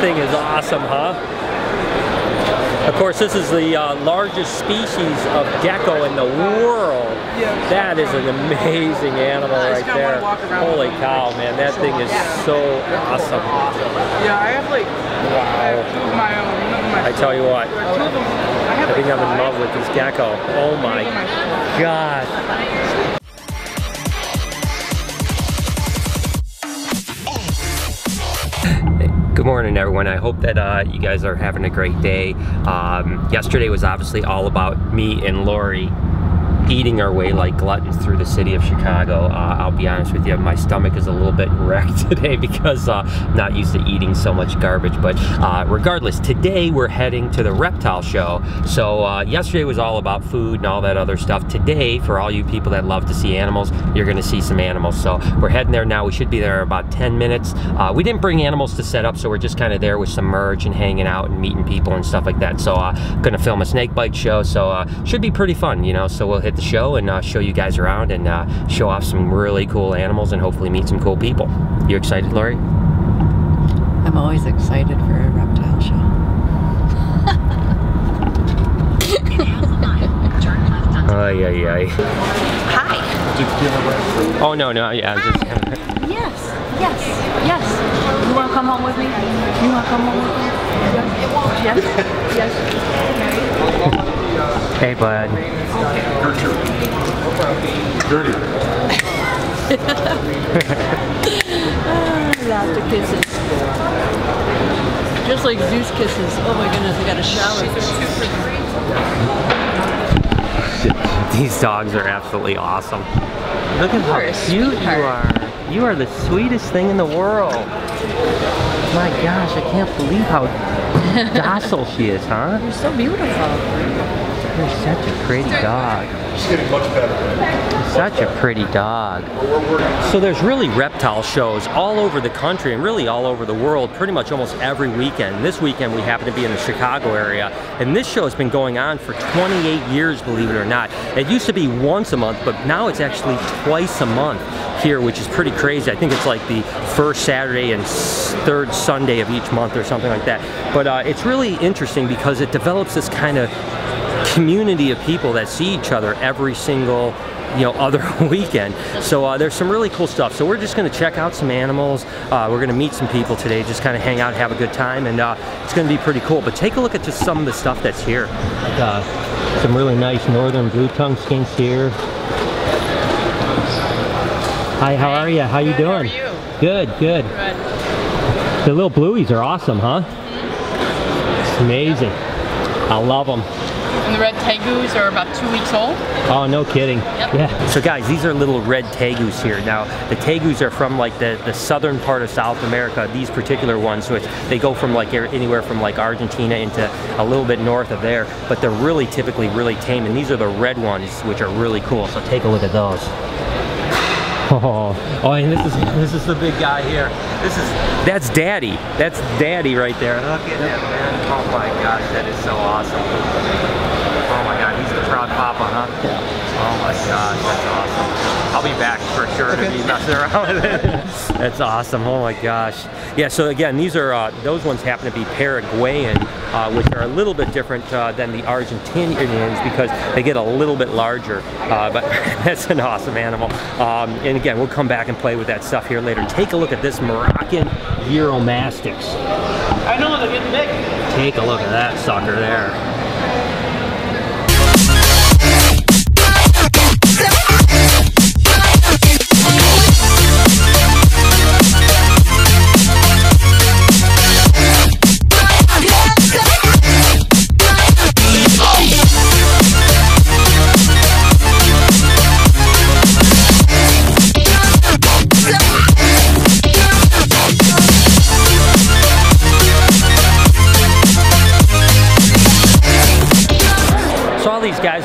thing is awesome, huh? Of course, this is the uh, largest species of gecko in the world. That is an amazing animal right there. Holy cow, man, that thing is so awesome. Yeah, I have like I have two of my own. None of my I tell you what, Two of them. I have I think I'm in love with this gecko. Oh my god. Good morning, everyone. I hope that uh, you guys are having a great day. Um, yesterday was obviously all about me and Lori eating our way like gluttons through the city of Chicago. Uh, I'll be honest with you, my stomach is a little bit wrecked today because uh, I'm not used to eating so much garbage. But uh, regardless, today we're heading to the reptile show. So uh, yesterday was all about food and all that other stuff. Today, for all you people that love to see animals, you're going to see some animals. So we're heading there now. We should be there in about 10 minutes. Uh, we didn't bring animals to set up, so we're just kind of there with some merch and hanging out and meeting people and stuff like that. So uh, going to film a Snake Bytes show. So should be pretty fun, you know. So we'll hit the show and uh, show you guys around and uh, show off some really cool animals and hopefully meet some cool people. You excited, Lori? I'm always excited for a reptile show. Ay, ay, ay. Hi. Oh, no, no, yeah. I'm just, Yes. Yes. Yes. You want to come home with me? You want to come home with me? Yes. Yes. Hey, bud. Lots of kisses. Just like Zeus kisses. Oh my goodness, I got a shower. These dogs are absolutely awesome. Look at how cute you are. You are the sweetest thing in the world. My gosh, I can't believe how docile she is, huh? You're so beautiful. You're such a pretty dog. She's getting much better. Such a pretty dog. So there's really reptile shows all over the country and really all over the world, pretty much almost every weekend. This weekend we happen to be in the Chicago area, and this show has been going on for 28 years, believe it or not. It used to be once a month, but now it's actually twice a month here, which is pretty crazy. I think it's like the first Saturday and third Sunday of each month or something like that. But uh, it's really interesting because it develops this kind of community of people that see each other every single you know other weekend. So uh, there's some really cool stuff. So we're just going to check out some animals. Uh, we're going to meet some people today just kind of hang out have a good time and uh, it's going to be pretty cool. But take a look at just some of the stuff that's here. Uh, some really nice northern blue tongue skinks here. Hi how are you how you Good, how are doing? you? good good. Good. the little blueies are awesome huh? It's amazing. I love them And the red tegus are about two weeks old. Oh, no kidding. Yep. Yeah. So guys, these are little red tegus here. Now, the tegus are from like the, the southern part of South America, these particular ones, which they go from like anywhere from like Argentina into a little bit north of there, but they're really typically really tame, and these are the red ones, which are really cool. So take a look at those. Oh, oh, and this is this is the big guy here. This is that's Daddy. That's Daddy right there. Look at him, man. Oh my gosh, that is so awesome. Oh my God, he's the proud papa, huh? Yeah. Oh my gosh, that's awesome. I'll be back for sure to be messing around with it. That's awesome. Oh my gosh. Yeah. So again, these are uh, those ones happen to be Paraguayan, uh, which are a little bit different uh, than the Argentinians because they get a little bit larger. Uh, but that's an awesome animal. Um, and again, we'll come back and play with that stuff here later. Take a look at this Moroccan Uromastyx. I know they're getting big. Take a look at that sucker there.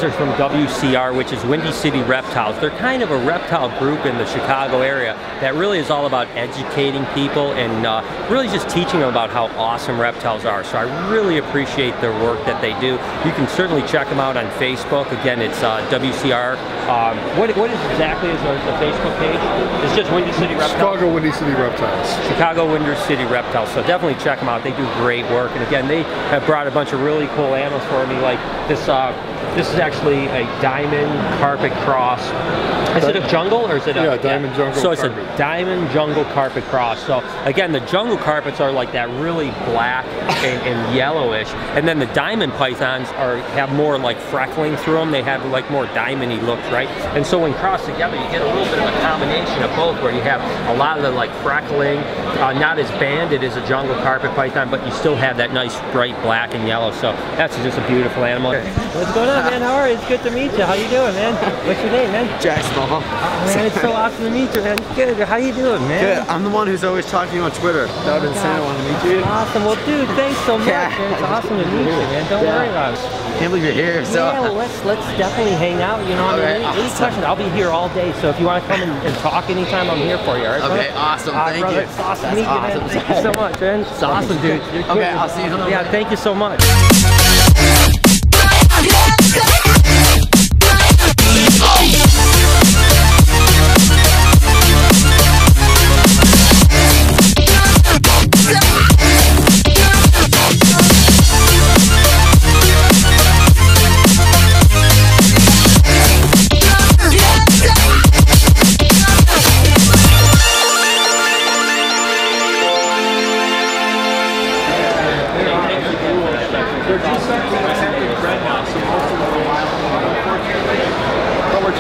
Guys are from WCR, which is Windy City Reptiles. They're kind of a reptile group in the Chicago area that really is all about educating people and uh, really just teaching them about how awesome reptiles are. So I really appreciate their work that they do. You can certainly check them out on Facebook. Again, it's uh, WCR. Um, what, what is exactly is the, the Facebook page? It's just Windy City Reptiles. Chicago Windy City Reptiles. Chicago Windy City Reptiles. So definitely check them out. They do great work. And again, they have brought a bunch of really cool animals for me, like this. Uh, this is actually a diamond carpet cross. Is it a jungle or is it a Yeah, diamond jungle So it's a diamond jungle carpet cross. So again, the jungle carpets are like that really black and, and yellowish, and then the diamond pythons are have more like freckling through them. They have like more diamondy looks, right? And so when crossed together, you get a little bit of a combination of both, where you have a lot of the like freckling, uh, not as banded as a jungle carpet python, but you still have that nice bright black and yellow. So that's just a beautiful animal. What's going on, man? How are you? It's good to meet you. How you doing, man? What's your name, man? Jack Small. Man, it's so awesome to meet you, man. Good. How you doing, man? Good. I'm the one who's always talking to you on Twitter. Oh that would saying I want to meet you. Awesome. Well, dude, thanks so much. Yeah. Man. It's awesome to meet you, man. Don't Yeah. worry about it. Can't believe you're here. So yeah, well, let's let's definitely hang out. You know, I mean, Okay, any, any awesome. questions? I'll be here all day. So if you want to come and, and talk anytime, I'm here for you. All right, brother? Okay, awesome. All right, Thank brother. you. It's awesome That's meet you, man. awesome. Thank you so much, man. It's awesome, dude. You're Okay, good. I'll see you in a little Yeah, thank you so much.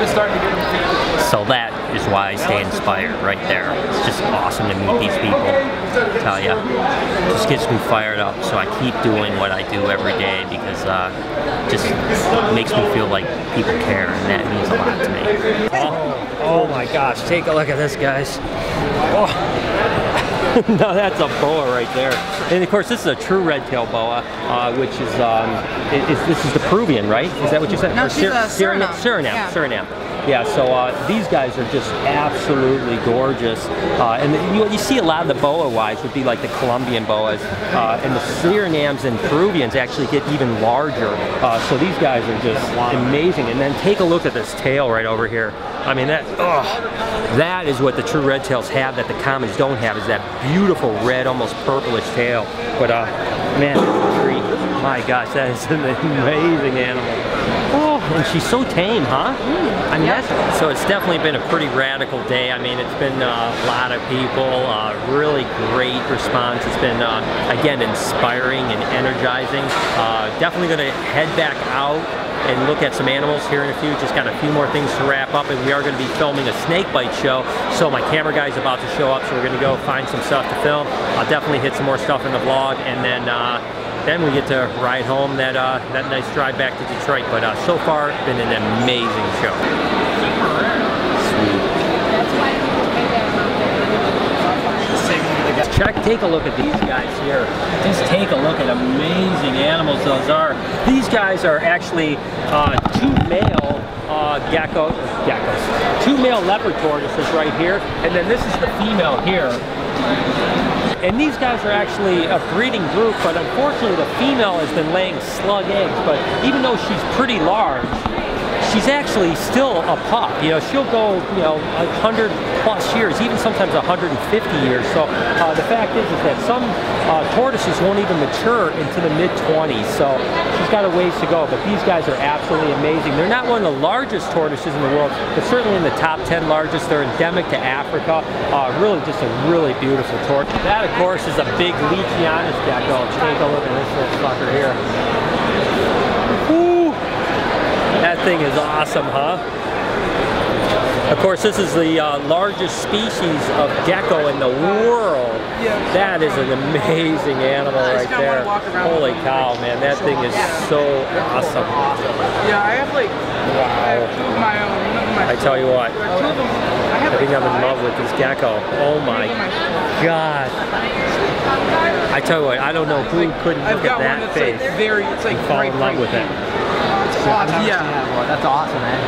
So that is why I stay inspired right there. It's just awesome to meet these people. I tell you, just gets me fired up. So I keep doing what I do every day because uh, just makes me feel like people care, and that means a lot to me. Oh, oh my gosh! Take a look at this, guys. No, that's a boa right there. And of course, this is a true red tail boa, uh, which is, um, is this is the Peruvian, right? Is that what you said? No, Or she's a Suriname. Suriname. Yeah. Suriname. Yeah, so uh, these guys are just absolutely gorgeous. Uh, and you, you see a lot of the boa wives would be like the Colombian boas. Uh, and the Surinams and Peruvians actually get even larger. Uh, so these guys are just amazing. And then take a look at this tail right over here. I mean, that, ugh, that is what the true red tails have that the commons don't have, is that beautiful red, almost purplish tail. But uh, man. My gosh, that is an amazing animal. Oh, and she's so tame, huh? I mean, so it's definitely been a pretty radical day. I mean, it's been uh, a lot of people, uh, really great response. It's been, uh, again, inspiring and energizing. Uh, definitely going to head back out and look at some animals here in a few. Just got a few more things to wrap up, and we are going to be filming a Snake Bytes show. So my camera guy's about to show up, so we're going to go find some stuff to film. I'll definitely hit some more stuff in the vlog, and then uh, then we get to ride home that uh, that nice drive back to Detroit. But uh, so far, been an amazing show. Check, take a look at these guys here. Just take a look at amazing animals those are. These guys are actually uh, two male uh, gecko, geckos, two male leopard tortoises right here, and then this is the female here. And these guys are actually a breeding group, but unfortunately the female has been laying slug eggs, but even though she's pretty large, she's actually still a pup. You know, she'll go, you know, 100 plus years, even sometimes 150 years. So uh, the fact is, is that some uh, tortoises won't even mature into the mid 20s. So she's got a ways to go. But these guys are absolutely amazing. They're not one of the largest tortoises in the world, but certainly in the top 10 largest. They're endemic to Africa. Uh, really, just a really beautiful tortoise. That, of course, is a big Leachianus gecko. Take a look at this little sucker here. Woo! That thing is awesome, huh? Of course, this is the uh, largest species of gecko in the world. Yeah. That is an amazing animal right there. wanna walk around Holy cow, man, that thing is so awesome. Yeah, I have like I have two of my own. One of my I tell you what, Two of them. I think I'm in love with this gecko. Oh my god. I tell you what, I don't know who couldn't I've look at got one that that's face like very, it's like and fall in love with it. Pink. It's I've never Yeah. seen that before. That's awesome, man.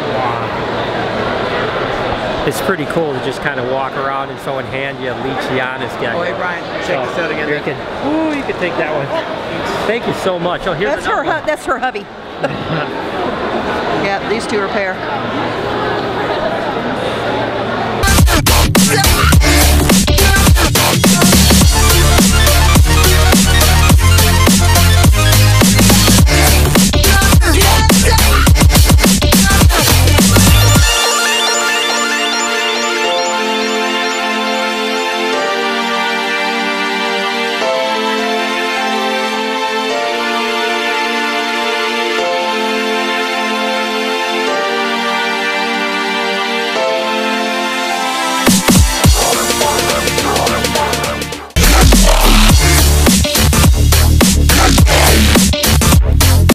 It's pretty cool to just kind of walk around and someone hand you a Leachianus guy. Oh, hey, Brian, check this out again. Here, you can, ooh, you can take that one. Thank you so much. Oh, here's That's her. another That's her hubby. yeah, these two are a pair.